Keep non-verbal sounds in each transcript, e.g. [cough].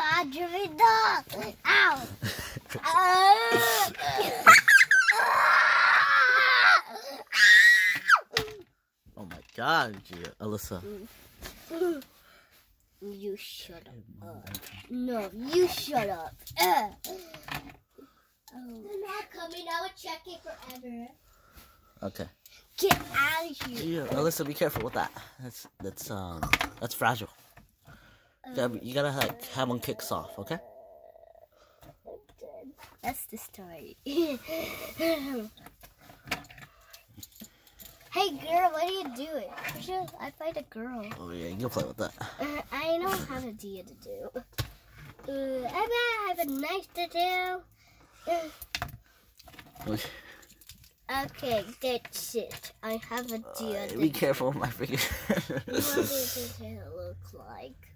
I driven dog. Ow. Oh my god, Gia, Alyssa. you shut up. No, you shut up. Uh. Oh. I'm not coming. I would check it forever. Okay. Get out of here. Gia, Alyssa, be careful with that. That's that's um that's fragile. You gotta, like have one kicks off, okay? That's the story. [laughs] hey girl, what are you doing? Should I find a girl? Oh yeah, you can play with that. Uh, I know how to do to do. Uh, I bet I have a nice to do. Uh, Okay. that's it. I have a deal Uh, be careful with my fingers. What does [laughs] his hair look like?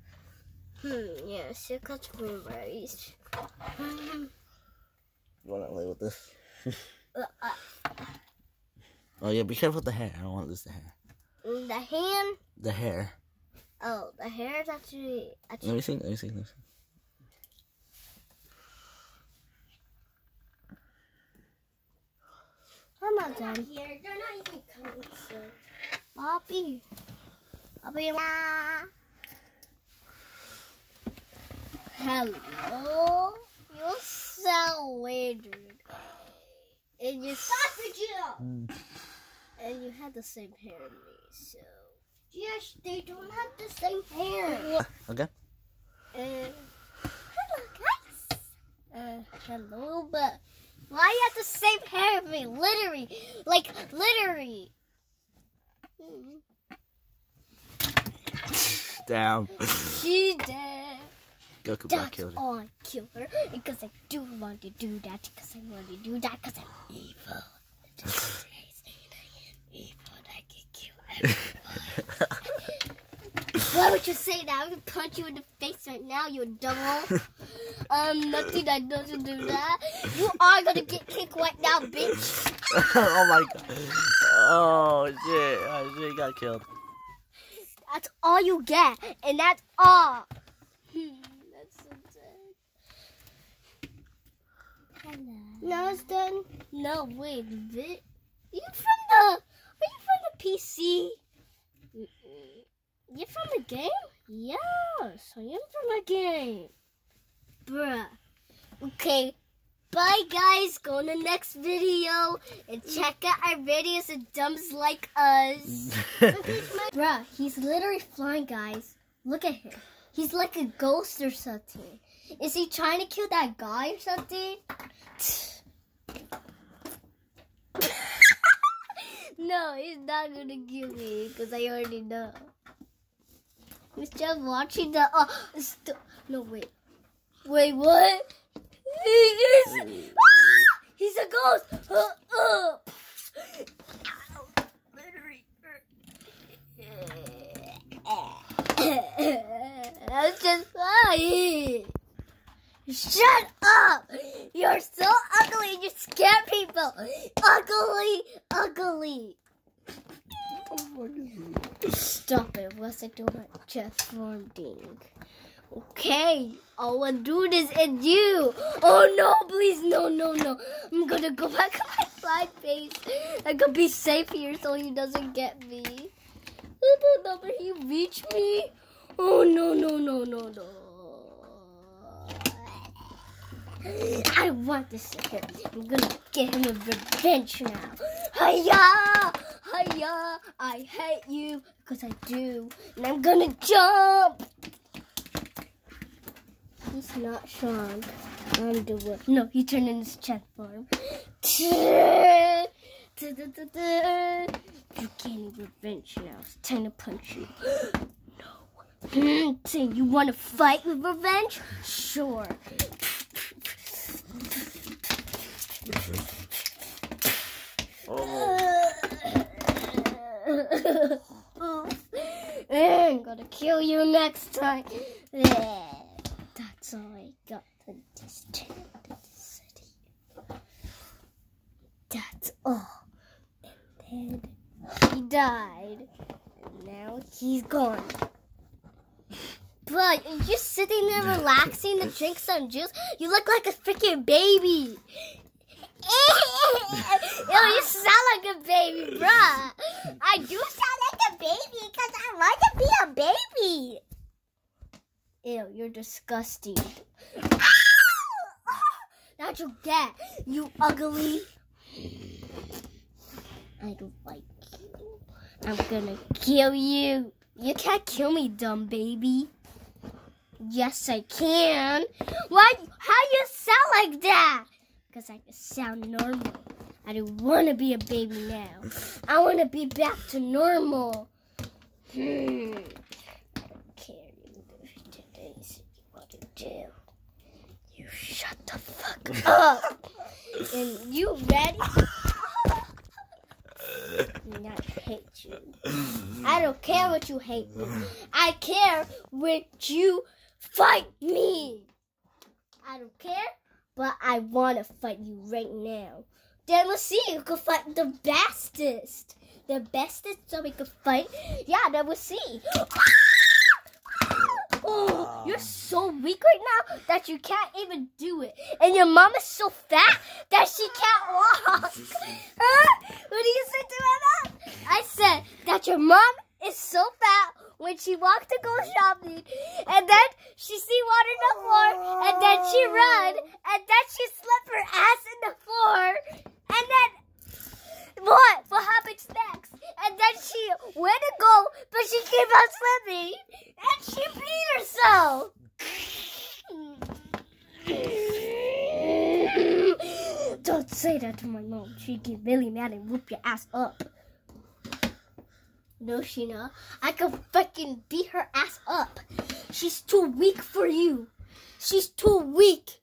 Hmm, yes, it got blueberries. you wanna play with this? Uh, uh, Oh yeah, be careful with the hair. I don't want to lose the hair. the hand. The hair. Oh, the hair is actually. actually... Let me see. Let me see. Let me see. I'm not done. Here, they're not even coming soon. Bobby. Bobby. Hello. You sound weird. And you Stop it, Gio. [laughs] and you had the same hair as me, so. Yes, they don't have the same hair. [laughs] Okay. Uh, hello, guys. Uh, hello, but why you have the same hair as me? Literally, like literally. Damn. She did. Goku Black killed her. all I kill her because I do want to do that because I want to do that because I'm evil. Just evil. I can kill everyone. Why would you say that? I would punch you in the face right now, you double. [laughs] um, nothing that doesn't do that. You are gonna get kicked right now, bitch. [laughs] oh my god. Oh shit. Oh shit, got killed. That's all you get, and that's all. Hmm, that's so sad. Hello. No, it's done. No, wait. You from the? Are you from the PC? You from the game? Yes, I am from the game. Bruh. Okay. Bye guys. Go in the next video and check out our videos of dumbs like us. [laughs] Bruh, he's literally flying, guys. Look at him. He's like a ghost or something. Is he trying to kill that guy or something? [laughs] no, he's not gonna kill me because I already know. He's just watching the. Oh, st- no, wait. Wait, what? He is. Ah, he's a ghost. Uh, uh. That's just fine. Shut up! You're so ugly and you scare people. Ugly, ugly. Stop it. What's it doing? Just forming. Okay, all I do this and you. Oh no, please, no, no, no. I'm gonna go back to my side face. I could be safe here so he doesn't get me. No, but he reach me. Oh no, no, no, no, no. I want this to him. I'm gonna get him a revenge now. Hiya! Hiya! I hate you because I do. And I'm gonna jump! He's not the one. No, he turned in his chest form. You getting revenge now. It's time to punch you. [gasps] no. Hmm, you want to fight with revenge? Sure. I'm gonna kill you next time. That's all I got for this city. That's all. And then he died. And now he's gone. Bro, you're sitting there relaxing to drink some juice. You look like a freaking baby. Yo, [laughs] you sound like a baby, bruh. I do sound like a baby because I want to be a baby. Ew, you're disgusting. That's [laughs] your you get, you ugly. I don't like you. I'm gonna kill you. You can't kill me, dumb baby. Yes, I can. Why? How you sound like that? Because I sound normal. I don't want to be a baby now. I want to be back to normal. Hmm. I don't care. You do today's what to do. You shut the fuck up. and you ready? I hate you. I don't care what you hate me. I care when you fight me. I don't care, but I want to fight you right now. Then let's see who can fight the bestest. The bestest so we could fight. Yeah, then we'll see. Oh, you're so weak right now that you can't even do it. And your mom is so fat that she can't walk. [laughs] huh? What do you say to my mom? I said that your mom is so fat when she walked to go shopping and then she see water in the floor and then she run and then she slip her ass in the floor and then what? What happens next? And then she went to go, but she came out slipping and she beat herself. Don't say that to my mom. She'd get really mad and whoop your ass up. No, Sheena. I could fucking beat her ass up. She's too weak for you. She's too weak.